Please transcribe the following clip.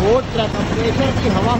बहुत प्रेशर की हवा